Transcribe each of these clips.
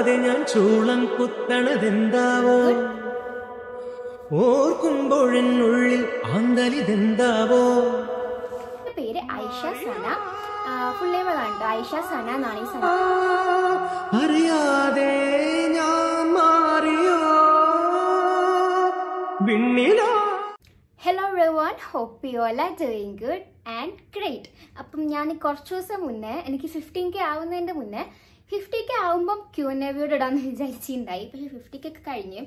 അറിയാതെ ഞാൻ ചൂളം കുത്തണതെന്താവോ? ഓർക്കുമ്പോഴെന്നുള്ളിൽ ആന്തലിതെന്താവോ? പേര് ഐഷ സന. ഫുൾ നെയിം അതാണ് ഐഷ സന എന്നാണ് ഈ അറിയാതെ ഞാൻ മാറിയോ? വിണ്ണിലോ? Hello റിവൺ hope you are doing good and great അപ്പം ഞാൻ കുറച്ച് ദിവസം മുന്നേ എനിക്ക് ഫിഫ്റ്റീൻ കെ ആവുന്നതിന്റെ മുന്നേ ഫിഫ്റ്റി കെ ആകുമ്പം ക്യു എൻ എ വീഡിയോ ഇടാന്ന് വിചാരിച്ചിട്ടുണ്ടായി പക്ഷേ ഫിഫ്റ്റി ഒക്കെ കഴിഞ്ഞ്.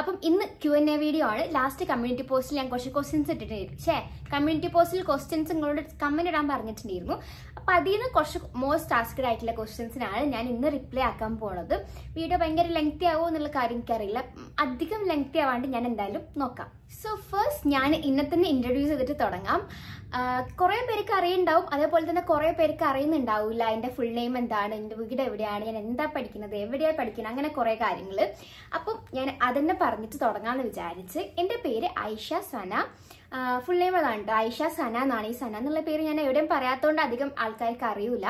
അപ്പം ഇന്ന് ക്യു എൻ എ വീഡിയോ ആണ് ലാസ്റ്റ് കമ്മ്യൂണിറ്റി പോസ്റ്റിൽ ഞാൻ കുറച്ച് ക്വസ്റ്റ്യൻസ് ഇട്ടിട്ടുണ്ടായിരുന്നു. ഛേ കമ്മ്യൂണിറ്റി പോസ്റ്റിൽ ക്വസ്റ്റ്യൻസ് നിങ്ങളോട് കമന്റ് ഇടാൻ പറഞ്ഞിട്ടുണ്ടായിരുന്നു. അപ്പം അതിൽ നിന്ന് കുറച്ച് മോസ്റ്റ് ടാസ്ക്ഡ് ആയിട്ടുള്ള ക്വസ്റ്റ്യൻസിനാണ് ഞാൻ ഇന്ന് റിപ്ലൈ ആക്കാൻ പോണത്. വീഡിയോ ഭയങ്കര ലെങ്തി ആവുമോ എന്നുള്ള കാര്യം എനിക്കറിയില്ല. അധികം ലെങ്തി ആവാണ്ട് ഞാൻ എന്തായാലും നോക്കാം. സോ ഫസ്റ്റ് ഞാൻ ഇന്നെ തന്നെ ഇൻട്രൊഡ്യൂസ് ചെയ്തിട്ട് തുടങ്ങാം. കുറേ പേർക്ക് അറിയുണ്ടാവും. അതേപോലെ തന്നെ കുറേ പേർക്ക് അറിയുന്നുണ്ടാവില്ല എന്റെ ഫുൾ നെയിം എന്താണ്? എന്റെ വീട് എവിടെയാണ്? ഞാൻ എന്താ പഠിക്കുന്നത്? എവിടെയാണ് പഠിക്കുന്നത്? അങ്ങനെ കുറേ കാര്യങ്ങൾ അപ്പം ഞാൻ അതന്നെ പറഞ്ഞിട്ട് തുടങ്ങാമെന്ന് വിചാരിച്ച് എന്റെ പേര് ഐഷ സന. ഫുൾ നെയിം അതാണ്. ഐഷ സന എന്നാണ് ഈ സന എന്നുള്ള പേര് ഞാൻ എവിടെയും പറയാത്തതുകൊണ്ട് അധികം ആൾക്കാർക്ക് അറിയില്ല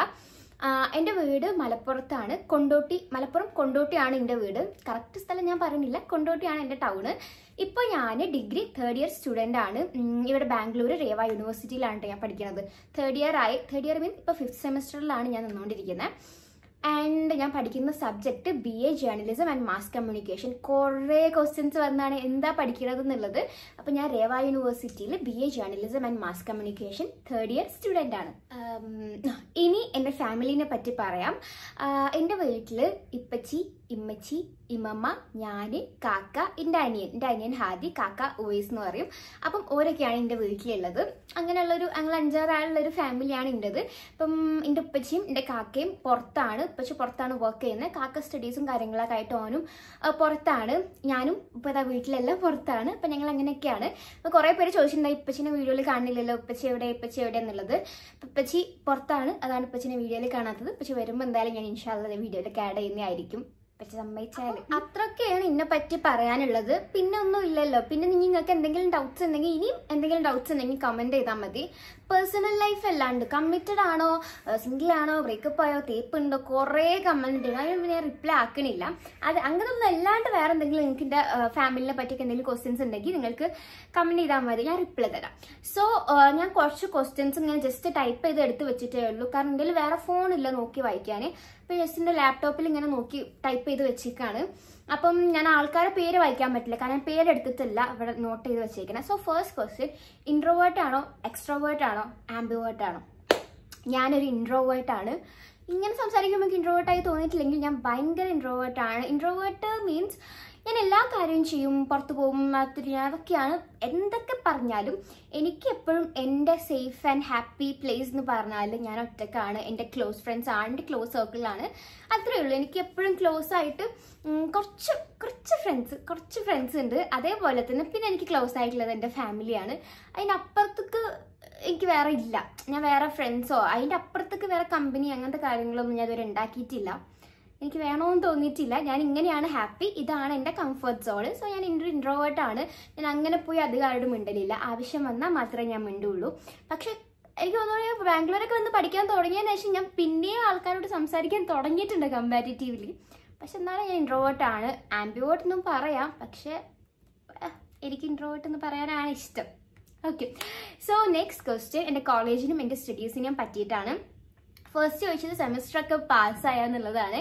എന്റെ വീട് മലപ്പുറത്താണ്. കൊണ്ടോട്ടി മലപ്പുറം കൊണ്ടോട്ടിയാണ് എന്റെ വീട്. കറക്റ്റ് സ്ഥലം ഞാൻ പറയുന്നില്ല. കൊണ്ടോട്ടിയാണ് എന്റെ ടൗണ് ഇപ്പോൾ ഞാൻ ഡിഗ്രി തേർഡ് ഇയർ സ്റ്റുഡന്റ് ആണ്. ഇവിടെ ബാംഗ്ലൂർ രേവ യൂണിവേഴ്സിറ്റിയിലാണ് ഞാൻ പഠിക്കുന്നത് തേർഡ് ഇയർ ആയി. തേർഡ് ഇയർ മീൻസ് ഇപ്പോൾ ഫിഫ്ത്ത് സെമസ്റ്ററിലാണ് ഞാൻ നിന്നുകൊണ്ടിരിക്കുന്നത് ആൻഡ് ഞാൻ പഠിക്കുന്ന subject B A journalism and mass communication കുറേ ക്വസ്റ്റ്യൻസ് വന്നാണ് എന്താ പഠിക്കുന്നത് എന്നുള്ളത്. അപ്പം ഞാൻ രേവ യൂണിവേഴ്സിറ്റിയിൽ B A journalism and mass communication third year student ആണ്. ഇനി എന്റെ ഫാമിലിനെ പറ്റി പറയാം. എന്റെ വീട്ടിൽ ഇപ്പച്ചി ഇമ്മച്ചി ഇമ്മമ്മ ഞാൻ കാക്ക എന്റെ അനിയൻ. എന്റെ അനിയൻ ഹാദി കാക്ക ഉവൈസ് എന്ന് പറയും. അപ്പം ഓരൊക്കെയാണ് എന്റെ വീട്ടിലുള്ളത്. അങ്ങനെയുള്ളൊരു അങ്ങനെ അഞ്ചാറാളുള്ള ഒരു ഫാമിലിയാണ് എന്റെത് അപ്പം എന്റെ ഉപ്പച്ചിയും എന്റെ കാക്കയും പുറത്താണ്. ഉപ്പച്ചി പുറത്താണ് വർക്ക് ചെയ്യുന്നത്. കാക്ക സ്റ്റഡീസും കാര്യങ്ങളൊക്കെ ആയിട്ട് ഓനും പുറത്താണ്. ഞാനും ഇപ്പോൾ ഇതാ വീട്ടിലെല്ലാം പുറത്താണ്. അപ്പം ഞങ്ങൾ അങ്ങനെയൊക്കെയാണ്. അപ്പോൾ കുറേ പേര് ചോദിച്ചിട്ടുണ്ടായി ഇപ്പച്ചിനെ വീഡിയോയിൽ കാണുന്നില്ലല്ലോ? ഉപ്പച്ചി എവിടെ? ഇപ്പച്ചി എവിടെ? എന്നുള്ളത്. ഉപ്പച്ചി പുറത്താണ്. അതാണ് ഇപ്പച്ചിനെ വീഡിയോയിൽ കാണാത്തത്. ഇപ്പച്ചി വരുമ്പോൾ എന്തായാലും ഞാൻ ഇൻഷാല്ല വീഡിയോയിലൊക്കെ ആഡ് ചെയ്യുന്നതായിരിക്കും. പക്ഷെ സമ്മതിച്ചാൽ. അത്രയൊക്കെയാണ് ഇന്നെ പറ്റി പറയാനുള്ളത്. പിന്നെ ഒന്നും ഇല്ലല്ലോ പിന്നെ നിങ്ങൾക്ക് എന്തെങ്കിലും ഡൗട്ട്സ് ഉണ്ടെങ്കിൽ ഇനിയും എന്തെങ്കിലും ഡൗട്ട്സ് ഉണ്ടെങ്കിൽ കമന്റ് ചെയ്താൽ മതി. പേഴ്സണൽ ലൈഫ് അല്ലാണ്ട് കമ്മിറ്റഡ് ആണോ സിംഗിൾ ആണോ ബ്രേക്കപ്പ് ആയോ തേപ്പ് ഉണ്ടോ കുറേ കമ്മന്റ് ഉണ്ട്. അതിന് ഞാൻ റിപ്ലൈ ആക്കണില്ല. അത് അങ്ങനൊന്നും അല്ലാണ്ട് വേറെ എന്തെങ്കിലും നിങ്ങൾക്ക് എന്റെ ഫാമിലിനെ പറ്റിയൊക്കെ എന്തെങ്കിലും ക്വസ്റ്റ്യൻസ് ഉണ്ടെങ്കിൽ നിങ്ങൾക്ക് കമന്റ് ചെയ്താൽ മതി. ഞാൻ റിപ്ലൈ തരാം. സോ ഞാൻ കുറച്ച് ക്വസ്റ്റ്യൻസ് ഇങ്ങനെ ജസ്റ്റ് ടൈപ്പ് ചെയ്ത് എടുത്ത് വെച്ചിട്ടേ ഉള്ളൂ. കാരണം കയ്യിൽ വേറെ ഫോണില്ല നോക്കി വായിക്കാൻ ഇപ്പം ജസ്റ്റ് എന്റെ ലാപ്ടോപ്പിൽ ഇങ്ങനെ നോക്കി ടൈപ്പ് ചെയ്ത് വെച്ചേക്കാണ് അപ്പം ഞാൻ ആൾക്കാരെ പേര് വായിക്കാൻ പറ്റില്ല. കാരണം പേരെടുത്തിട്ടില്ല ഇവിടെ നോട്ട് ചെയ്ത് വെച്ചേക്കുന്നത് സോ ഫസ്റ്റ് ക്വസ്റ്റ്യൻ ഇൻട്രോവേർട്ട് ആണോ എക്സ്ട്രോവേർട്ട് ആണോ ആംബിവേർട്ട് ആണോ? ഞാനൊരു ഇൻട്രോവേർട്ട് ആണ്. ഇങ്ങനെ സംസാരിക്കുമ്പോൾ എനിക്ക് ഇൻട്രോവേർട്ടായി തോന്നിയിട്ടില്ലെങ്കിൽ ഞാൻ ഭയങ്കര ഇൻട്രോവേർട്ട് ആണ്. ഇൻട്രോവേർട്ട് മീൻസ് ഞാൻ എല്ലാ കാര്യവും ചെയ്യും പുറത്ത് പോകും അതൊക്കെയാണ്. എന്തൊക്കെ പറഞ്ഞാലും എനിക്ക് എപ്പോഴും എന്റെ സേഫ് ആൻഡ് ഹാപ്പി പ്ലേസ് എന്ന് പറഞ്ഞാൽ ഞാൻ ഒറ്റക്കാണ്. എന്റെ ക്ലോസ് ഫ്രണ്ട്സ് ആണ് എന്റെ ക്ലോസ് സർക്കിളാണ് അത്രയേ ഉള്ളൂ. എനിക്ക് എപ്പോഴും ക്ലോസ് ആയിട്ട് കുറച്ച് കുറച്ച് ഫ്രണ്ട്സ് കുറച്ച് ഫ്രണ്ട്സ് ഉണ്ട്. അതേപോലെ തന്നെ പിന്നെ എനിക്ക് ക്ലോസ് ആയിട്ടുള്ളത് എന്റെ ഫാമിലിയാണ് അതിനപ്പുറത്തേക്ക് എനിക്ക് വേറെ ഇല്ല. ഞാൻ വേറെ ഫ്രണ്ട്സോ അതിന്റെ അപ്പുറത്തേക്ക് വേറെ കമ്പനി അങ്ങനത്തെ കാര്യങ്ങളൊന്നും ഞാൻ ഇതുവരെ ഉണ്ടാക്കിയിട്ടില്ല. എനിക്ക് വേണമെന്ന് തോന്നിയിട്ടില്ല. ഞാൻ ഇങ്ങനെയാണ് ഹാപ്പി ഇതാണ് എന്റെ കംഫർട്ട് സോൺ സോ ഞാൻ ഇൻട്രോവേർട്ട് ആണ്. ഞാൻ അങ്ങനെ പോയി അധികമായിട്ട് മിണ്ടലില്ല. ആവശ്യം വന്നാൽ മാത്രമേ ഞാൻ മിണ്ടുള്ളൂ. പക്ഷെ എനിക്ക് തോന്നുന്നു ബാംഗ്ലൂരൊക്കെ വന്ന് പഠിക്കാൻ തുടങ്ങിയതിന് ശേഷം ഞാൻ പിന്നെയും ആൾക്കാരോട് സംസാരിക്കാൻ തുടങ്ങിയിട്ടുണ്ട് കമ്പാരിറ്റീവ്ലി പക്ഷെ എന്നാലും ഞാൻ ഇൻട്രോവേർട്ട് ആണ്. ആംബിവേർട്ട് എന്നും പറയാം. പക്ഷെ എനിക്ക് ഇൻട്രോവേർട്ട് എന്ന് പറയാനാണ് ഇഷ്ടം. ഓക്കെ സോ നെക്സ്റ്റ് ക്വസ്റ്റ്യൻ എന്റെ കോളേജിനും എന്റെ സ്റ്റഡീസിനും പറ്റിയിട്ടാണ്. ഫസ്റ്റ് ചോദിച്ചത് സെമിസ്റ്റർ ഒക്കെ പാസ്സായെന്നുള്ളതാണ്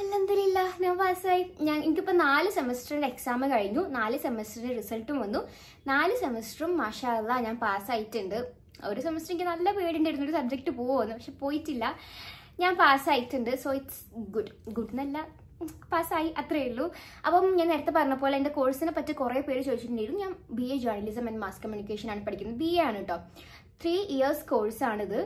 അല്ലെന്തില്ല ഞാൻ പാസ്സായി ഞാൻ എനിക്കിപ്പോൾ നാല് സെമസ്റ്ററിന്റെ എക്സാം കഴിഞ്ഞു. നാല് സെമസ്റ്ററിന്റെ റിസൾട്ടും വന്നു. നാല് സെമസ്റ്ററും മാഷാല്ല ഞാൻ പാസ്സായിട്ടുണ്ട് ഒരു സെമസ്റ്റർ എനിക്ക് നല്ല പേടിണ്ടായിരുന്നു ഒരു സബ്ജക്റ്റ് പോകുമെന്ന് പക്ഷെ പോയിട്ടില്ല. ഞാൻ പാസ്സായിട്ടുണ്ട് സോ ഇറ്റ്സ് ഗുഡ് ഗുഡ് എന്നല്ല പാസ്സായി അത്രയേ ഉള്ളൂ. അപ്പം ഞാൻ നേരത്തെ പറഞ്ഞ പോലെ എന്റെ കോഴ്സിനെ പറ്റി കുറേ പേര് ചോദിച്ചിട്ടുണ്ടായിരുന്നു. ഞാൻ B A journalism and mass communication ആണ് പഠിക്കുന്നത്. ബി എ ആണ് കേട്ടോ ത്രീ ഇയേഴ്സ് കോഴ്സാണിത്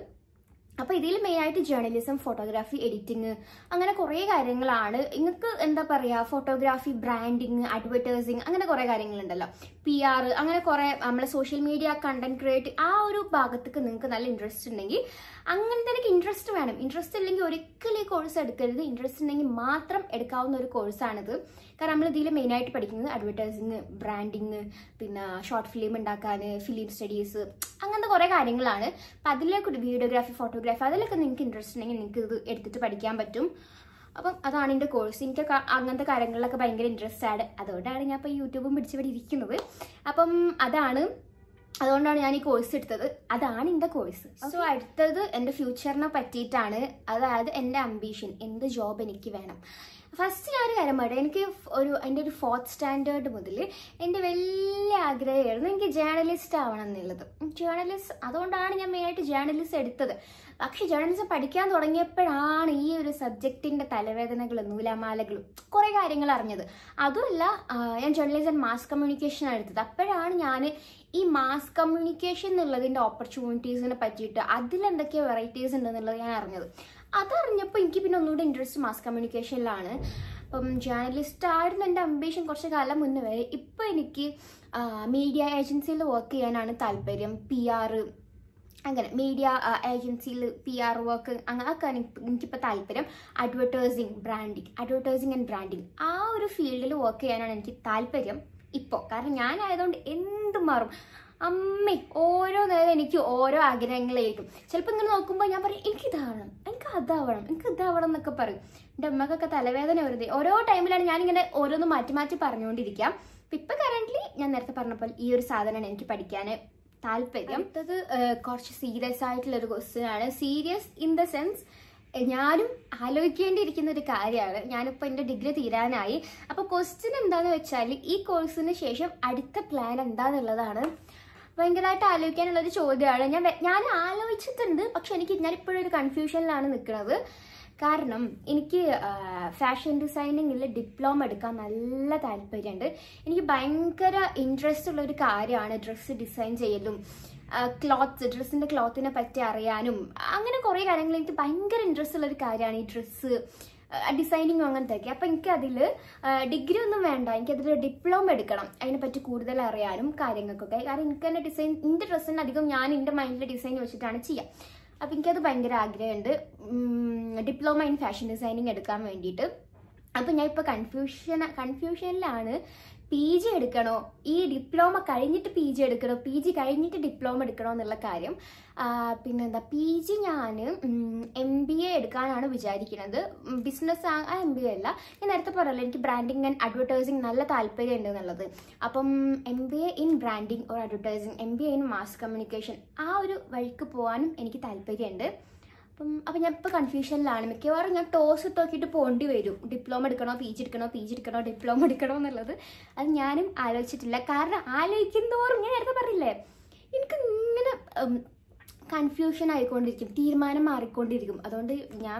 അപ്പോൾ ഇതിൽ മെയിനായിട്ട് ജേർണലിസം ഫോട്ടോഗ്രാഫി എഡിറ്റിംഗ് അങ്ങനെ കുറേ കാര്യങ്ങളാണ്. നിങ്ങൾക്ക് എന്താ പറയാ? ഫോട്ടോഗ്രാഫി ബ്രാൻഡിങ് അഡ്വർടൈസിങ് അങ്ങനെ കുറേ കാര്യങ്ങളുണ്ടല്ലോ. പി ആർ അങ്ങനെ കുറേ നമ്മളെ സോഷ്യൽ മീഡിയ കണ്ടന്റ് ക്രിയേറ്റ് ആ ഒരു ഭാഗത്തേക്ക് നിങ്ങൾക്ക് നല്ല ഇൻട്രസ്റ്റ് ഉണ്ടെങ്കിൽ അങ്ങനത്തെ എനിക്ക് ഇൻട്രസ്റ്റ് വേണം. ഇൻട്രസ്റ്റ് ഇല്ലെങ്കിൽ ഒരിക്കലും ഈ കോഴ്സ് എടുക്കരുത്. ഇൻട്രസ്റ്റ് ഉണ്ടെങ്കിൽ മാത്രം എടുക്കാവുന്ന ഒരു കോഴ്സാണിത് കാരണം നമ്മൾ ഇതിൽ മെയിനായിട്ട് പഠിക്കുന്നത് അഡ്വർടൈസിങ് ബ്രാൻഡിങ് പിന്നെ ഷോർട്ട് ഫിലിം ഉണ്ടാക്കാൻ ഫിലിം സ്റ്റഡീസ് അങ്ങനത്തെ കുറേ കാര്യങ്ങളാണ്. അപ്പം അതിലേക്ക് വീഡിയോഗ്രാഫി ഫോട്ടോഗ്രാഫി അതിലൊക്കെ നിങ്ങൾക്ക് ഇൻട്രസ്റ്റ് ഉണ്ടെങ്കിൽ നിങ്ങൾക്ക് ഇത് എടുത്തിട്ട് പഠിക്കാൻ പറ്റും. അപ്പം അതാണ് എന്റെ കോഴ്സ് എനിക്ക് അങ്ങനത്തെ കാര്യങ്ങളിലൊക്കെ ഭയങ്കര ഇൻട്രസ്റ്റ് ആണ്. അതുകൊണ്ടാണ് ഞാൻ ഇപ്പോൾ യൂട്യൂബും പിടിച്ചിവിടെ ഇരിക്കുന്നത്. അപ്പം അതാണ് അതുകൊണ്ടാണ് ഞാൻ ഈ കോഴ്സ് എടുത്തത്. അതാണ് എന്റെ കോഴ്സ് സോ അടുത്തത് എന്റെ ഫ്യൂച്ചറിനെ പറ്റിയിട്ടാണ്. അതായത് എന്റെ അംബീഷൻ എന്ത് ജോബ് എനിക്ക് വേണം. ഫസ്റ്റ് ഞാനൊരു കാര്യം പറയാം എനിക്ക് ഒരു എന്റെ ഒരു ഫോർത്ത് സ്റ്റാൻഡേർഡ് മുതൽ എന്റെ വലിയ ആഗ്രഹമായിരുന്നു എനിക്ക് ജേർണലിസ്റ്റ് ആവണം എന്നുള്ളത്. ജേർണലിസ്റ്റ് അതുകൊണ്ടാണ് ഞാൻ മെയിനായിട്ട് ജേർണലിസ്റ്റ് എടുത്തത്. പക്ഷേ ജേർണലിസം പഠിക്കാൻ തുടങ്ങിയപ്പോഴാണ് ഈ ഒരു സബ്ജക്റ്റിന്റെ തലവേദനകളും നൂലാമാലകളും കുറേ കാര്യങ്ങൾ അറിഞ്ഞത്. അതുമല്ല ഞാൻ ജേർണലിസം മാസ് കമ്മ്യൂണിക്കേഷൻ എടുത്തത്. അപ്പോഴാണ് ഞാൻ ഈ മാസ് കമ്മ്യൂണിക്കേഷൻ എന്നുള്ളതിന്റെ ഓപ്പർച്യൂണിറ്റീസിനെ പറ്റിയിട്ട് അതിലെന്തൊക്കെ വെറൈറ്റീസ് ഉണ്ടെന്നുള്ളത് ഞാൻ അറിഞ്ഞത്. അതറിഞ്ഞപ്പോൾ എനിക്ക് പിന്നെ ഒന്നുകൂടി ഇൻട്രസ്റ്റ് മാസ് കമ്മ്യൂണിക്കേഷനിലാണ് അപ്പം ജേർണലിസ്റ്റ് ആയിരുന്നു എന്റെ അംബീഷൻ കുറച്ച് കാലം മുന്നേ വരെ. ഇപ്പോൾ എനിക്ക് മീഡിയ ഏജൻസിയിൽ വർക്ക് ചെയ്യാനാണ് താല്പര്യം. പി അങ്ങനെ മീഡിയ ഏജൻസിയിൽ പി ആർ വർക്ക് അങ്ങനെയൊക്കെ എനിക്കിപ്പോൾ താല്പര്യം. Advertising branding advertising and branding ആ ഒരു ഫീൽഡിൽ വർക്ക് ചെയ്യാനാണ് എനിക്ക് താല്പര്യം. ഇപ്പോൾ കാരണം ഞാനായതുകൊണ്ട് എന്തും മാറും? അമ്മേ ഓരോ നേരം എനിക്ക് ഓരോ ആഗ്രഹങ്ങളായിരിക്കും ചിലപ്പോൾ ഇങ്ങനെ നോക്കുമ്പോൾ ഞാൻ പറയും എനിക്ക് ഇതാവണം എനിക്ക് അതാവണം എനിക്ക് ഇതാവണം എന്നൊക്കെ പറയും. എന്റെ അമ്മക്കൊക്കെ തലവേദന വെറുതെ ഓരോ ടൈമിലാണ് ഞാനിങ്ങനെ ഓരോന്ന് മാറ്റി മാറ്റി പറഞ്ഞുകൊണ്ടിരിക്കാം അപ്പം ഇപ്പം കറന്റ്ലി ഞാൻ നേരത്തെ പറഞ്ഞപ്പോൾ ഈ ഒരു സാധനമാണ് എനിക്ക് പഠിക്കാൻ താല്പര്യം. അടുത്തത് കുറച്ച് സീരിയസ് ആയിട്ടുള്ള ഒരു ക്വസ്റ്റ്യൻ ആണ്. സീരിയസ് ഇൻ ദ സെൻസ് ഞാനും ആലോചിക്കേണ്ടിയിരിക്കുന്ന ഒരു കാര്യമാണ്. ഞാനിപ്പോൾ എന്റെ ഡിഗ്രി തീരാനായി. അപ്പോൾ ക്വസ്റ്റ്യൻ എന്താണെന്ന് വെച്ചാൽ ഈ കോഴ്സിന് ശേഷം അടുത്ത പ്ലാൻ എന്താണെന്നുള്ളതാണ് ഭയങ്കരമായിട്ട് ആലോചിക്കാനുള്ള ഒരു ചോദ്യമാണ്. ഞാൻ ഞാൻ ആലോചിച്ചിട്ടുണ്ട് പക്ഷെ എനിക്ക് ഞാനിപ്പോഴും ഒരു കൺഫ്യൂഷനിലാണ് നിൽക്കുന്നത് കാരണം എനിക്ക് ഫാഷൻ ഡിസൈനിങ്ങിൽ ഡിപ്ലോമ എടുക്കാൻ നല്ല താല്പര്യമുണ്ട് എനിക്ക് ഭയങ്കര ഇൻട്രസ്റ്റ് ഉള്ള ഒരു കാര്യമാണ് ഡ്രസ്സ് ഡിസൈൻ ചെയ്യലും. ക്ലോത്ത് ഡ്രസ്സിന്റെ ക്ലോത്തിനെ പറ്റി അറിയാനും അങ്ങനെ കുറേ കാര്യങ്ങൾ എനിക്ക് ഭയങ്കര ഇൻട്രസ്റ്റ് ഉള്ള ഒരു കാര്യമാണ് ഈ ഡ്രസ്സ് ഡിസൈനിങ്ങും അങ്ങനത്തെ ഒക്കെ അപ്പം എനിക്കതിൽ ഡിഗ്രി ഒന്നും വേണ്ട. എനിക്കതിൽ ഡിപ്ലോമ എടുക്കണം. അതിനെപ്പറ്റി കൂടുതൽ അറിയാനും കാര്യങ്ങൾക്കൊക്കെ. കാരണം എനിക്ക് തന്നെ ഡിസൈൻ എന്റെ ഡ്രസ്സിന് അധികം ഞാൻ എന്റെ മൈൻഡിൽ ഡിസൈൻ വെച്ചിട്ടാണ് ചെയ്യുക അപ്പം എനിക്കത് ഭയങ്കര ആഗ്രഹമുണ്ട്. ഡിപ്ലോമ ഇൻ ഫാഷൻ ഡിസൈനിങ് എടുക്കാൻ വേണ്ടിയിട്ട്. അപ്പം ഞാൻ ഇപ്പോൾ കൺഫ്യൂഷൻ കൺഫ്യൂഷനിലാണ് പി ജി എടുക്കണോ? ഈ ഡിപ്ലോമ കഴിഞ്ഞിട്ട് പി ജി എടുക്കണോ? പി ജി കഴിഞ്ഞിട്ട് ഡിപ്ലോമ എടുക്കണോ എന്നുള്ള കാര്യം. പിന്നെന്താ? പി ജി ഞാൻ എം ബി എ എടുക്കാനാണ് വിചാരിക്കുന്നത് ബിസിനസ് ആ എം ബി എ അല്ല. ഞാൻ നേരത്തെ പറഞ്ഞല്ലോ എനിക്ക് ബ്രാൻഡിങ് ആൻഡ് അഡ്വർടൈസിങ് നല്ല താല്പര്യം ഉണ്ട് എന്നുള്ളത്. അപ്പം M B A in branding or advertising M B A in mass communication ആ ഒരു വഴിക്ക് പോകാനും എനിക്ക് താല്പര്യമുണ്ട്. അപ്പം അപ്പം ഞാൻ ഇപ്പോൾ കൺഫ്യൂഷനിലാണ് മിക്കവാറും ഞാൻ ടോസ് ഇട്ട് നോക്കിയിട്ട് പോകേണ്ടി വരും. ഡിപ്ലോമ എടുക്കണോ പി ജി എടുക്കണോ പി ജി എടുക്കണോ ഡിപ്ലോമ എടുക്കണോ എന്നുള്ളത്. അത് ഞാനും ആലോചിച്ചിട്ടില്ല. കാരണം ആലോചിക്കുന്നതോറും ഞാൻ നേരത്തെ പറഞ്ഞില്ലേ എനിക്ക് ഇങ്ങനെ കൺഫ്യൂഷൻ ആയിക്കൊണ്ടിരിക്കും. തീരുമാനം മാറിക്കൊണ്ടിരിക്കും. അതുകൊണ്ട് ഞാൻ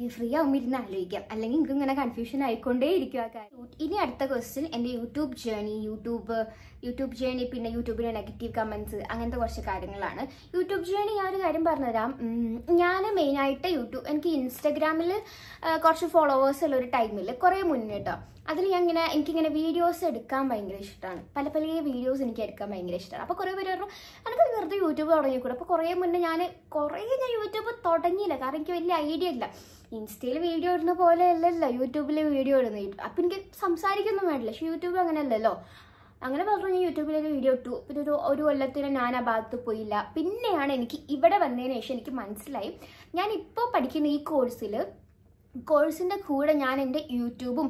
വിചാരിക്കുന്നത് ഫ്രീ ആവുമ്പോൾ ഇരുന്ന് ആലോചിക്കാം. അല്ലെങ്കിൽ എനിക്ക് ഇങ്ങനെ കൺഫ്യൂഷൻ ആയിക്കൊണ്ടേ ഇരിക്കും ആ കാര്യം. ഇനി അടുത്ത ക്വസ്റ്റ്യൻ എന്റെ YouTube journey YouTube YouTube journey പിന്നെ യൂട്യൂബിലെ നെഗറ്റീവ് കമൻസ് അങ്ങനത്തെ കുറച്ച് കാര്യങ്ങളാണ്. യൂട്യൂബ് ജേണി ഞാൻ ഒരു കാര്യം പറഞ്ഞുതരാം. ഞാൻ മെയിനായിട്ട് യൂട്യൂബ് എനിക്ക് ഇൻസ്റ്റഗ്രാമിൽ കുറച്ച് ഫോളോവേഴ്സ് ഉള്ള ഒരു ടൈമിൽ കുറേ മുന്നേ കേട്ടോ അതിൽ ഞാൻ ഇങ്ങനെ എനിക്കിങ്ങനെ വീഡിയോസ് എടുക്കാൻ ഭയങ്കര ഇഷ്ടമാണ് പല പല വീഡിയോസ് എനിക്ക് എടുക്കാൻ ഭയങ്കര ഇഷ്ടമാണ് അപ്പോൾ കുറേ പേര് പറഞ്ഞു എനിക്ക് വെറുതെ യൂട്യൂബ് തുടങ്ങിക്കൂടെ? അപ്പോൾ കുറേ മുന്നേ ഞാൻ കുറേ ഞാൻ യൂട്യൂബ് തുടങ്ങിയില്ല. കാരണം എനിക്ക് വലിയ ഐഡിയ ഇല്ല. ഇൻസ്റ്റയിൽ വീഡിയോ ഇടുന്ന പോലെ അല്ലല്ലോ. യൂട്യൂബിൽ വീഡിയോ ഇടുന്നത്. അപ്പം എനിക്ക് സംസാരിക്കൊന്നും വേണ്ടില്ല. പക്ഷേ യൂട്യൂബ് അങ്ങനെ അല്ലല്ലോ അങ്ങനെ പറഞ്ഞു ഞാൻ യൂട്യൂബിലൊരു വീഡിയോ ഇട്ടു. പിന്നെ ഒരു ഒരു കൊല്ലത്തിന് ഞാൻ ആ ഭാഗത്ത് പോയില്ല. പിന്നെയാണ് എനിക്ക് ഇവിടെ വന്നതിന് ശേഷം എനിക്ക് മനസ്സിലായി. ഞാൻ ഇപ്പോൾ പഠിക്കുന്ന ഈ കോഴ്സിൽ കോഴ്സിന്റെ കൂടെ ഞാൻ എന്റെ യൂട്യൂബും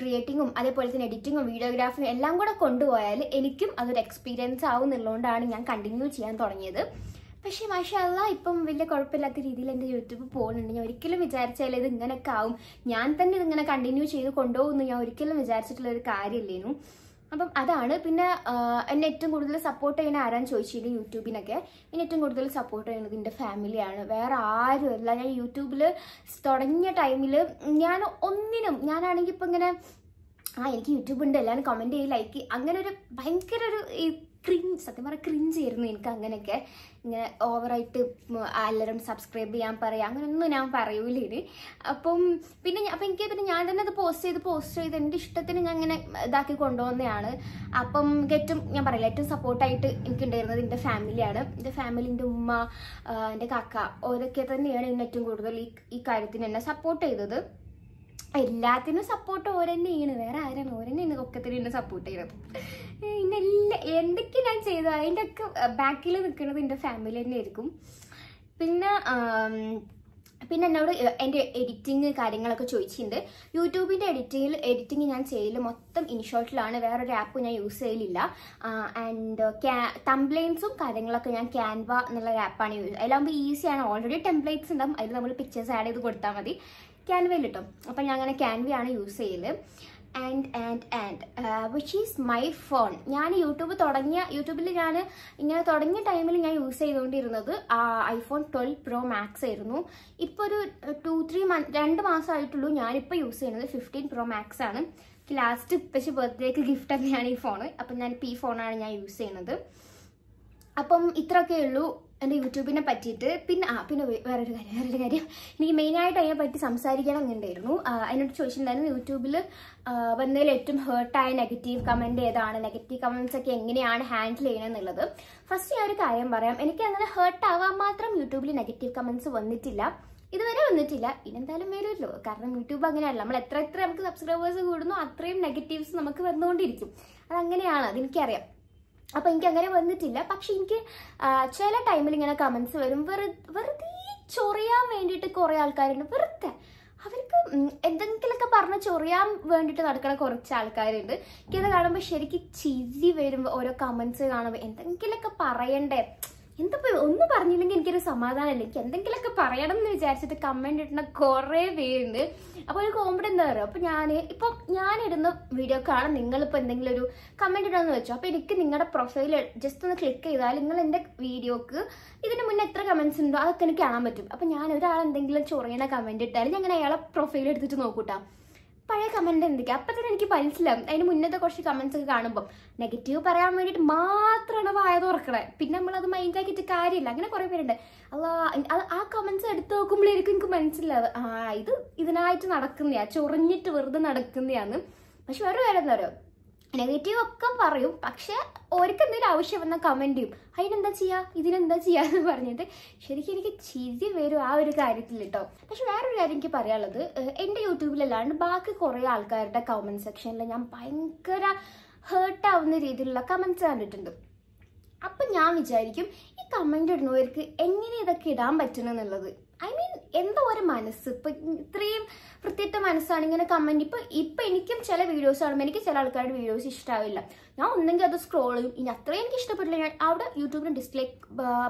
ക്രിയേറ്റിങ്ങും അതേപോലെ തന്നെ എഡിറ്റിങ്ങും വീഡിയോഗ്രാഫിയും എല്ലാം കൂടെ കൊണ്ടുപോയാൽ എനിക്കും അതൊരു എക്സ്പീരിയൻസ് ആവും എന്നുള്ളതുകൊണ്ടാണ് ഞാൻ കണ്ടിന്യൂ ചെയ്യാൻ തുടങ്ങിയത്. പക്ഷേ മാഷല്ല ഇപ്പം വലിയ കുഴപ്പമില്ലാത്ത രീതിയിൽ എന്റെ യൂട്യൂബ് പോകുന്നുണ്ട്. ഞാൻ ഒരിക്കലും വിചാരിച്ചാൽ ഇത് ഇങ്ങനെയൊക്കെ ആവും. ഞാൻ തന്നെ ഇതിങ്ങനെ കണ്ടിന്യൂ ചെയ്ത് കൊണ്ടുപോകുമെന്ന് ഞാൻ ഒരിക്കലും വിചാരിച്ചിട്ടുള്ള ഒരു കാര്യമില്ലേനു. അപ്പം അതാണ്. പിന്നെ എന്നെ ഏറ്റവും കൂടുതൽ സപ്പോർട്ട് ചെയ്യുന്ന ആരാന്ന് ചോദിച്ചില്ല യൂട്യൂബിനൊക്കെ? എന്നെ ഏറ്റവും കൂടുതൽ സപ്പോർട്ട് ചെയ്യുന്നത് എന്റെ ഫാമിലിയാണ് വേറെ ആരുമല്ല ഞാൻ യൂട്യൂബിൽ തുടങ്ങിയ ടൈമിൽ ഞാൻ ഒന്നിനും ഞാനാണെങ്കിൽ ഇപ്പം ഇങ്ങനെ ആ എനിക്ക് യൂട്യൂബ് ഉണ്ട്. എല്ലാവരും കമന്റ് ചെയ്യും ലൈക്ക് അങ്ങനെ ഒരു ഭയങ്കര ഒരു ക്രിഞ്ച് സത്യം പറഞ്ഞാൽ ക്രിഞ്ച് ആയിരുന്നു എനിക്ക് അങ്ങനെയൊക്കെ. ഇങ്ങനെ ഓവറായിട്ട് എല്ലാവരും സബ്സ്ക്രൈബ് ചെയ്യാൻ പറയാം. അങ്ങനെയൊന്നും ഞാൻ പറയൂല ഇനി അപ്പം പിന്നെ അപ്പം എനിക്ക് പിന്നെ ഞാൻ തന്നെ അത് പോസ്റ്റ് ചെയ്ത് പോസ്റ്റ് ചെയ്ത് എന്റെ ഇഷ്ടത്തിന് ഞാൻ ഇങ്ങനെ ഇതാക്കി കൊണ്ടുവന്നതാണ് അപ്പം ഏറ്റവും ഞാൻ പറയില്ല ഏറ്റവും സപ്പോർട്ടായിട്ട് എനിക്ക് ഉണ്ടായിരുന്നത് എന്റെ ഫാമിലിയാണ് എന്റെ ഫാമിലി എന്റെ ഉമ്മ എന്റെ കാക്ക ഓരൊക്കെ തന്നെയാണ് എന്നെ ഏറ്റവും കൂടുതൽ ഈ ഈ കാര്യത്തിന് എന്നെ സപ്പോർട്ട് ചെയ്തത്. എല്ലാത്തിനും സപ്പോർട്ട് ഓരെന്നെയാണ്. വേറെ ആരാണ്? ഓരെന്നെയാണ് ഒക്കത്തിന് എന്നെ സപ്പോർട്ട് ചെയ്യുന്നത് പിന്നെ എല്ലാ എന്തൊക്കെ ഞാൻ ചെയ്തു അതിന്റെ ഒക്കെ ബാക്കിൽ നിൽക്കുന്നത് എന്റെ ഫാമിലി തന്നെ ആയിരിക്കും പിന്നെ പിന്നെ എന്നോട് എന്റെ എഡിറ്റിങ് കാര്യങ്ങളൊക്കെ ചോദിച്ചിട്ടുണ്ട്. യൂട്യൂബിന്റെ എഡിറ്റിങ്ങിൽ എഡിറ്റിങ് ഞാൻ ചെയ്യൽ മൊത്തം ഇൻഷോട്ടിലാണ്. വേറൊരു ആപ്പ് ഞാൻ യൂസ് ചെയ്യലില്ല. ആൻഡ് തംപ്ലെയിൻസും കാര്യങ്ങളൊക്കെ ഞാൻ ക്യാൻവ എന്നുള്ള ആപ്പാണ് യൂസ് അതിലാകുമ്പോൾ ഈസിയാണ് ഓൾറെഡി ടെംപ്ലേറ്റ്സ് ഉണ്ടാവും അതിൽ നമ്മൾ പിക്ചേഴ്സ് ആഡ് ചെയ്ത് കൊടുത്താൽ മതി. ക്യാൻവയിൽ കിട്ടും അപ്പം ഞാൻ അങ്ങനെ ക്യാൻവയാണ് യൂസ് ചെയ്യൽ. And and and which is my phone ഞാൻ യൂട്യൂബ് തുടങ്ങിയ യൂട്യൂബിൽ ഞാൻ ഇങ്ങനെ തുടങ്ങിയ ടൈമിൽ ഞാൻ യൂസ് ചെയ്തുകൊണ്ടിരുന്നത് ഐഫോൺ ട്വൽവ് പ്രോ മാക്സ് ആയിരുന്നു. ഇപ്പോൾ ഒരു ടു ത്രീ മന്ത് രണ്ട് മാസമായിട്ടുള്ളൂ ഞാനിപ്പോൾ യൂസ് ചെയ്യുന്നത് ഫിഫ്റ്റീൻ പ്രോ മാക്സ് ആണ്. ലാസ്റ്റ് ഇപ്പച്ച് ബർത്ത്ഡേക്ക് ഗിഫ്റ്റ് തന്നെയാണ് ഈ ഫോൺ അപ്പം ഞാനിപ്പോൾ ഈ ഫോണാണ് ഞാൻ യൂസ് ചെയ്യുന്നത്. അപ്പം ഇത്രയൊക്കെ ഉള്ളൂ. എന്റെ യൂട്യൂബിനെ പറ്റിയിട്ട് പിന്നെ ആ പിന്നെ വേറൊരു കാര്യം വേറൊരു കാര്യം. എനിക്ക് മെയിനായിട്ട് അതിനെ പറ്റി സംസാരിക്കണം എന്നുണ്ടായിരുന്നു. അതിനോട് ചോദിച്ചിട്ടുണ്ടായിരുന്നു യൂട്യൂബിൽ വന്നതിൽ ഏറ്റവും ഹേർട്ടായ നെഗറ്റീവ് കമന്റ് ഏതാണ്? നെഗറ്റീവ് കമൻസ് ഒക്കെ എങ്ങനെയാണ് ഹാൻഡിൽ ചെയ്യണമെന്നുള്ളത് ഫസ്റ്റ് ഞാൻ ഒരു കാര്യം പറയാം. എനിക്ക് അങ്ങനെ ഹേർട്ട് ആവാൻ മാത്രം യൂട്യൂബിൽ നെഗറ്റീവ് കമൻസ് വന്നിട്ടില്ല. ഇതുവരെ വന്നിട്ടില്ല. ഇനെന്തായാലും വരുമല്ലോ കാരണം യൂട്യൂബ് അങ്ങനെയല്ല. നമ്മൾ എത്ര എത്ര നമുക്ക് സബ്സ്ക്രൈബേഴ്സ് കൂടുന്നു അത്രയും നെഗറ്റീവ്സ് നമുക്ക് വന്നുകൊണ്ടിരിക്കും. അതങ്ങനെയാണ് അതെനിക്കറിയാം. അപ്പൊ എനിക്ക് അങ്ങനെ വന്നിട്ടില്ല. പക്ഷെ എനിക്ക് ചില ടൈമിൽ ഇങ്ങനെ കമന്റ്സ് വരും. വെറുതെ വെറുതെ ചൊറിയാൻ വേണ്ടിയിട്ട് കുറെ ആൾക്കാരുണ്ട്. വെറുതെ. അവർക്ക് എന്തെങ്കിലുമൊക്കെ പറഞ്ഞ് ചൊറിയാൻ വേണ്ടിയിട്ട് നടക്കുന്ന കുറച്ച് ആൾക്കാരുണ്ട്. എനിക്കത് കാണുമ്പോൾ ശരിക്കും ചിരി വരും ഓരോ കമന്റ്സ് കാണുമ്പോൾ എന്തെങ്കിലുമൊക്കെ പറയണ്ടേ? എന്തപ്പോ ഒന്നും പറഞ്ഞില്ലെങ്കിൽ എനിക്കൊരു സമാധാനമില്ല. എനിക്ക് എന്തെങ്കിലുമൊക്കെ പറയണം എന്ന് വിചാരിച്ചിട്ട് കമന്റ് ഇടുന്ന കുറെ പേരുണ്ട്. അപ്പൊ ഒരു കോമഡി എന്താ പറയുക? അപ്പൊ ഞാൻ ഇപ്പൊ ഞാൻ ഇടുന്ന വീഡിയോ കാണാൻ നിങ്ങളിപ്പോ എന്തെങ്കിലും ഒരു കമന്റ് ഇടാന്ന് വെച്ചോ. അപ്പൊ എനിക്ക് നിങ്ങളുടെ പ്രൊഫൈൽ ജസ്റ്റ് ഒന്ന് ക്ലിക്ക് ചെയ്താൽ നിങ്ങൾ എന്റെ വീഡിയോക്ക് ഇതിന് മുന്നേ എത്ര കമന്റ്സ് ഉണ്ടോ അതൊക്കെ എനിക്ക് കാണാൻ പറ്റും. അപ്പൊ ഞാൻ ഒരാൾ എന്തെങ്കിലും ചൊറിയണ കമന്റ് ഇട്ടാൽ ഞാൻ അയാളെ പ്രൊഫൈൽ എടുത്തിട്ട് നോക്കൂട്ടാ. പഴയ കമന്റ് എന്തൊക്കെ അപ്പം തന്നെ എനിക്ക് മനസ്സിലാവും. അതിന് മുന്നത്തെ കുറച്ച് കമൻസ് ഒക്കെ കാണുമ്പോൾ നെഗറ്റീവ് പറയാൻ വേണ്ടിയിട്ട് മാത്രമാണ് വായ തുറക്കണേ. പിന്നെ നമ്മൾ അത് മൈൻഡ് ആക്കിയിട്ട് കാര്യമില്ല. അങ്ങനെ കുറേ പേരുണ്ട്. അല്ലാ ആ കമൻസ് എടുത്ത് നോക്കുമ്പോഴേക്കും എനിക്ക് മനസ്സിലാവ് ആ ഇത് ഇതിനായിട്ട് നടക്കുന്നതാണ് ചൊറിഞ്ഞിട്ട് വെറുതെ നടക്കുന്നതാണ് പക്ഷെ ഓരോ കാര്യം എന്താ പറയുക നെഗറ്റീവ് ഒക്കെ പറയും. പക്ഷെ ഓർക്ക് എന്തെങ്കിലും ആവശ്യം വന്നാൽ കമന്റ് ചെയ്യും. അതിനെന്താ ചെയ്യാ? ഇതിനെന്താ ചെയ്യാ? എന്ന് പറഞ്ഞിട്ട് ശരിക്കും എനിക്ക് ചിരി വരും ആ ഒരു കാര്യത്തിൽ കേട്ടോ പക്ഷെ വേറൊരു കാര്യം എനിക്ക് പറയാനുള്ളത്. എന്റെ യൂട്യൂബിലല്ലാണ്ട് ബാക്കി കുറെ ആൾക്കാരുടെ കമന്റ് സെക്ഷനിൽ ഞാൻ ഭയങ്കര ഹേർട്ടാവുന്ന രീതിയിലുള്ള കമന്റ്സ് കണ്ടിട്ടുണ്ട്. അപ്പൊ ഞാൻ വിചാരിക്കും ഈ കമന്റ് ഇടുന്നവർക്ക് എങ്ങനെ ഇതൊക്കെ ഇടാൻ പറ്റണമെന്നുള്ളത് ഐ മീൻ എന്തോ ഒരു മനസ്സ്. ഇപ്പൊ ഇത്രയും വൃത്തിയിട്ട മനസ്സാണ് ഇങ്ങനെ കമന്റ് ഇപ്പൊ ഇപ്പൊ എനിക്കും ചില വീഡിയോസ് കാണുമ്പോൾ എനിക്ക് ചില ആൾക്കാരുടെ വീഡിയോസ് ഇഷ്ടാവില്ല. ഞാൻ ഒന്നെങ്കിൽ അത് സ്ക്രോൾ ചെയ്യും. ഇനി അത്രയും എനിക്ക് ഇഷ്ടപ്പെട്ടില്ല. ഞാൻ അവിടെ യൂട്യൂബിന് ഡിസ്ലൈക്ക്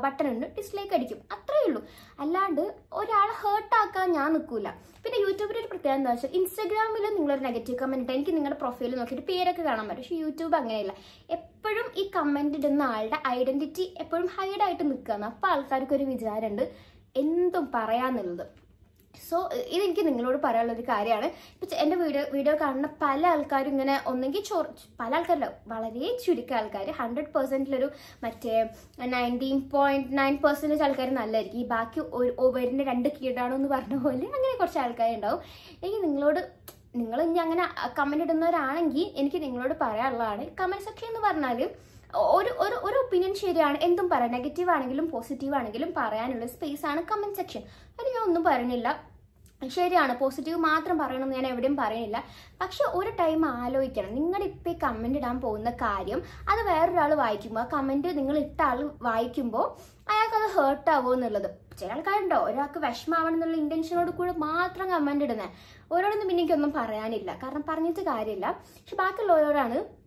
ബട്ടൺ ഉണ്ട്. ഡിസ്ലൈക്ക് അടിക്കും. അത്രയേ ഉള്ളൂ. അല്ലാണ്ട് ഒരാളെ ഹേർട്ട് ആക്കാൻ ഞാൻ നിൽക്കൂല പിന്നെ യൂട്യൂബിന്റെ ഒരു പ്രത്യേകത എന്താ വെച്ചാൽ ഇൻസ്റ്റാഗ്രാമിൽ നിങ്ങളൊരു നെഗറ്റീവ് കമന്റ് ഇട്ടാൽ എനിക്ക് നിങ്ങളുടെ പ്രൊഫൈൽ നോക്കിയിട്ട് പേരൊക്കെ കാണാൻ പറ്റും. പക്ഷേ യൂട്യൂബ് അങ്ങനെയല്ല. എപ്പോഴും ഈ കമന്റ് ഇടുന്ന ആളുടെ ഐഡന്റിറ്റി എപ്പോഴും ഹൈഡ് ആയിട്ട് നിൽക്കുകയാണ് അപ്പൊ ആൾക്കാർക്ക് ഒരു വിചാരമുണ്ട്. എന്തും പറയാന്നുള്ളത് സോ ഇതെനിക്ക് നിങ്ങളോട് പറയാനുള്ള ഒരു കാര്യമാണ്. ഇപ്പൊ എന്റെ വീഡിയോ വീഡിയോ കാണുന്ന പല ആൾക്കാരും ഇങ്ങനെ ഒന്നെങ്കിൽ ചോ പല ആൾക്കാരല്ല വളരെ ചുരുക്കം ആൾക്കാർ. ഹൺഡ്രഡ് പെർസെന്റിലൊരു മറ്റേ നയന്റീൻ പോയിന്റ് നയൻ പെർസെന്റേജ് ആൾക്കാർ നല്ലതായിരിക്കും. ഈ ബാക്കി ഒരു ഓവറിന്റെ രണ്ട് കീടാണോ എന്ന് പറഞ്ഞ പോലെ അങ്ങനെ കുറച്ച് ആൾക്കാരുണ്ടാവും. എനിക്ക് നിങ്ങളോട് നിങ്ങൾ ഇനി അങ്ങനെ കമന്റ് ഇടുന്നവരാണെങ്കിൽ എനിക്ക് നിങ്ങളോട് പറയാനുള്ളതാണ്. കമന്റ് സെക്ഷൻ എന്ന് പറഞ്ഞാൽ ഒരു ഒരു ഒരു ഒപ്പീനിയൻ ശരിയാണ് എന്തും പറയാം. നെഗറ്റീവ് ആണെങ്കിലും പോസിറ്റീവ് ആണെങ്കിലും പറയാനുള്ള സ്പേസ് ആണ് കമന്റ് സെക്ഷൻ അത് ഞാൻ ഒന്നും പറഞ്ഞില്ല ശരിയാണ് പോസിറ്റീവ് മാത്രം പറയണമെന്ന് ഞാൻ എവിടെയും പറയുന്നില്ല. പക്ഷെ ഒരു ടൈം ആലോചിക്കണം. നിങ്ങൾ ഇപ്പം കമന്റ് ഇടാൻ പോകുന്ന കാര്യം അത് വേറൊരാൾ വായിക്കുമ്പോൾ ആ കമന്റ് നിങ്ങൾ ഇട്ട ആൾ വായിക്കുമ്പോൾ അയാൾക്ക് അത് ഹേർട്ട് ആവുമോ എന്നുള്ളത്. ചില ആൾക്കാരുണ്ടോ? ഒരാൾക്ക് വിഷമാവണം എന്നുള്ള ഇന്റൻഷനോട് കൂടെ മാത്രം കമന്റ് ഇടുന്നത് ഓരോടൊന്നും പിന്നെ എനിക്കൊന്നും പറയാനില്ല. കാരണം പറഞ്ഞിട്ട് കാര്യമില്ല. പക്ഷെ ബാക്കിയുള്ളവരോടാണ്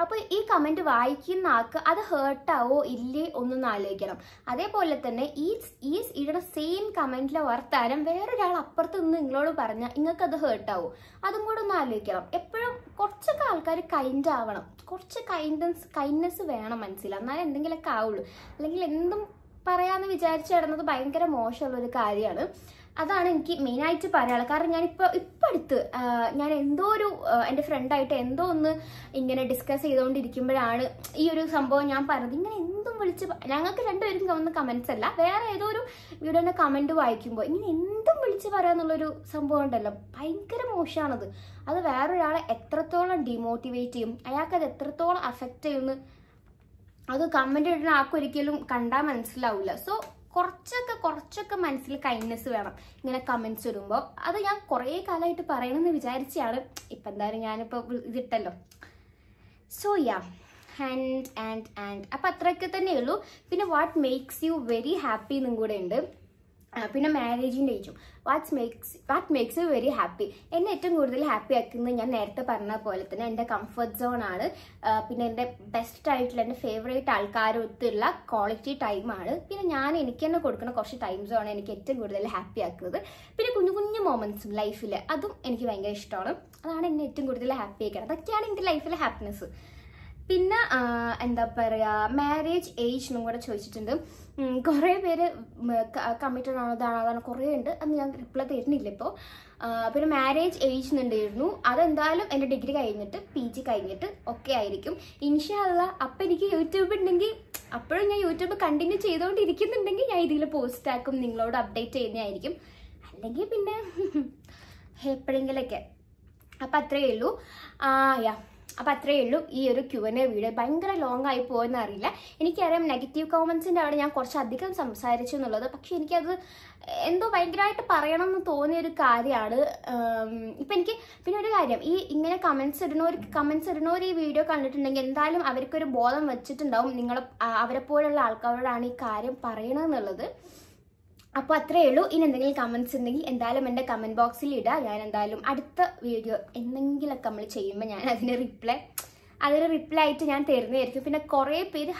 അപ്പൊ ഈ കമന്റ് വായിക്കുന്ന ആൾക്ക് അത് ഹേർട്ടാവോ ഇല്ലേ ഒന്നും ആലോചിക്കണം. അതേപോലെ തന്നെ ഈ ഈ ഇടുന്ന സെയിം കമന്റിലെ വർത്താനം വേറൊരാൾ അപ്പുറത്ത് നിന്ന് നിങ്ങളോട് പറഞ്ഞാൽ നിങ്ങൾക്ക് അത് ഹേർട്ട് ആവും? അതും കൂടെ ഒന്ന് ആലോചിക്കണം. എപ്പോഴും കുറച്ചൊക്കെ ആൾക്കാർ കൈൻഡ് ആവണം. കുറച്ച് കൈൻഡൻസ് കൈൻഡ്നെസ് വേണം മനസ്സിൽ. എന്നാലേ എന്തെങ്കിലുമൊക്കെ ആവുള്ളൂ. അല്ലെങ്കിൽ എന്തും പറയാമെന്ന് വിചാരിച്ചു കിടന്നത് ഭയങ്കര മോശമുള്ള ഒരു കാര്യമാണ്. അതാണ് എനിക്ക് മെയിനായിട്ട് പറയാനുള്ളത്. കാരണം ഞാനിപ്പോൾ ഇപ്പം അടുത്ത് ഞാൻ എന്തോ ഒരു എന്റെ ഫ്രണ്ടായിട്ട് എന്തോ ഒന്ന് ഇങ്ങനെ ഡിസ്കസ് ചെയ്തുകൊണ്ടിരിക്കുമ്പോഴാണ് ഈ ഒരു സംഭവം ഞാൻ പറഞ്ഞത്. ഇങ്ങനെ എന്തും വിളിച്ച് ഞങ്ങൾക്ക് രണ്ടുപേരും വന്ന കമൻസ് അല്ല. വേറെ ഏതോ ഒരു വീഡിയോന്റെ കമന്റ് വായിക്കുമ്പോൾ ഇങ്ങനെ എന്തും വിളിച്ച് പറയാന്നുള്ളൊരു സംഭവം ഉണ്ടല്ലോ. ഭയങ്കര മോശമാണത് അത് വേറൊരാളെ എത്രത്തോളം ഡിമോട്ടിവേറ്റ് ചെയ്യും അയാൾക്ക് അത് എത്രത്തോളം അഫക്റ്റ് ചെയ്യുമെന്ന് അത് കമന്റ് ഇടുന്ന ആൾക്കൊരിക്കലും കണ്ടാൽ മനസ്സിലാവില്ല സോ കുറച്ചൊക്കെ കുറച്ചൊക്കെ മനസ്സിൽ കൈൻഡ്നെസ് വേണം. ഇങ്ങനെ കമൻസ് ഇടുമ്പോൾ അത് ഞാൻ കുറേ കാലമായിട്ട് പറയണമെന്ന് വിചാരിച്ചാണ്. ഇപ്പം എന്തായാലും ഞാനിപ്പോൾ ഇതിട്ടല്ലോ. So ya and and and അപ്പം അത്രയൊക്കെ തന്നെ ഉള്ളൂ പിന്നെ what makes you very happy എന്നും കൂടെ ഉണ്ട്. പിന്നെ മാരേജിന്റെ ഏജും what's makes what makes very happy എന്നെ ഏറ്റവും കൂടുതൽ ഹാപ്പി ആക്കുന്നത് ഞാൻ നേരത്തെ പറഞ്ഞ പോലെ തന്നെ എന്റെ കംഫർട്ട് സോൺ ആണ്. പിന്നെ എന്റെ ബെസ്റ്റ് ആയിട്ടുള്ള എന്റെ ഫേവറേറ്റ് ആൾക്കാരൊത്തുള്ള ക്വാളിറ്റി ടൈമാണ് പിന്നെ ഞാൻ എനിക്ക് തന്നെ കൊടുക്കുന്ന കുറച്ച് ടൈംസും ആണ് എനിക്ക് ഏറ്റവും കൂടുതൽ ഹാപ്പി ആക്കുന്നത്. പിന്നെ കുഞ്ഞു കുഞ്ഞു മൊമെൻസും ലൈഫിൽ അതും എനിക്ക് ഭയങ്കര ഇഷ്ടമാണ്. അതാണ് എന്നെ ഏറ്റവും കൂടുതൽ ഹാപ്പി ആക്കുന്നത്. അതൊക്കെയാണ് എന്റെ ലൈഫിലെ ഹാപ്പിനെസ് പിന്നെ എന്താ പറയുക മാരേജ് ഏജ് എന്നും കൂടെ ചോദിച്ചിട്ടുണ്ട്. കുറേ പേര് കമ്മിറ്റഡ് ആണോ അതാണോ അതാണ് കുറേ ഉണ്ട്. അത് ഞാൻ റിപ്ലൈ തരുന്നില്ല ഇപ്പോൾ പിന്നെ മാരേജ് ഏജ് എന്നുണ്ടായിരുന്നു അതെന്തായാലും എന്റെ ഡിഗ്രി കഴിഞ്ഞിട്ട് പി ജി കഴിഞ്ഞിട്ട് ഒക്കെ ആയിരിക്കും. ഇൻഷാല്ല അപ്പം എനിക്ക് യൂട്യൂബ് ഉണ്ടെങ്കിൽ അപ്പോഴും ഞാൻ യൂട്യൂബ് കണ്ടിന്യൂ ചെയ്തുകൊണ്ടിരിക്കുന്നുണ്ടെങ്കിൽ ഞാൻ ഇതിൽ പോസ്റ്റ് ആക്കും നിങ്ങളോട് അപ്ഡേറ്റ് ചെയ്യുന്നതായിരിക്കും. അല്ലെങ്കിൽ പിന്നെ എപ്പോഴെങ്കിലൊക്കെ. അപ്പം അത്രയേ ഉള്ളൂ. യാ. അപ്പം അത്രയേ ഉള്ളൂ ഈ ഒരു ക്യു എൻ എ വീഡിയോ ഭയങ്കര ലോങ് ആയി പോയെന്ന് അറിയില്ല. എനിക്കറിയാം നെഗറ്റീവ് കോമൻസിന്റെ അവിടെ ഞാൻ കുറച്ചധികം സംസാരിച്ചു എന്നുള്ളത്. പക്ഷെ എനിക്കത് എന്തോ ഭയങ്കരമായിട്ട് പറയണം എന്ന് തോന്നിയ ഒരു കാര്യമാണ്. ഇപ്പം എനിക്ക് പിന്നെ ഒരു കാര്യം. ഈ ഇങ്ങനെ കമൻസ് ഇടുന്നവർ കമൻസ് ഇടുന്നവർ ഈ വീഡിയോ കണ്ടിട്ടുണ്ടെങ്കിൽ എന്തായാലും അവർക്കൊരു ബോധം വെച്ചിട്ടുണ്ടാവും. നിങ്ങളെ അവരെ പോലുള്ള ആൾക്കാരോടാണ് ഈ കാര്യം പറയണമെന്നുള്ളത് അപ്പോൾ അത്രയേ ഉള്ളൂ. ഇനി എന്തെങ്കിലും കമൻസ് ഉണ്ടെങ്കിൽ എന്തായാലും എന്റെ കമന്റ് ബോക്സിൽ ഇടുക ഞാൻ എന്തായാലും അടുത്ത വീഡിയോ എന്തെങ്കിലുമൊക്കെ നമ്മൾ ചെയ്യുമ്പോൾ ഞാൻ അതിന് റിപ്ലൈ അതിന് റിപ്ലൈ ആയിട്ട് ഞാൻ തരുന്നതായിരിക്കും. പിന്നെ കുറേ പേര്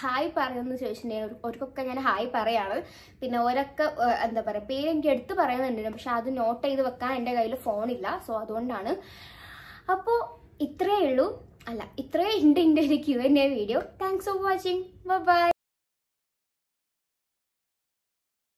ഹായ് പറയുമെന്ന് ചോദിച്ചിട്ടുണ്ടെങ്കിൽ അവർക്കൊക്കെ ഞാൻ ഹായ് പറയാണ്. പിന്നെ ഓരൊക്കെ എന്താ പറയുക പേര് എടുത്ത് പറയുന്നുണ്ടായിരുന്നു. പക്ഷെ അത് നോട്ട് ചെയ്ത് വെക്കാൻ എന്റെ കയ്യിൽ ഫോണില്ല സോ അതുകൊണ്ടാണ്. അപ്പോൾ ഇത്രയേ ഉള്ളൂ. അല്ല ഇത്രയേ ഉണ്ട് എന്റെ ഒരു Q N A video thanks for watching bye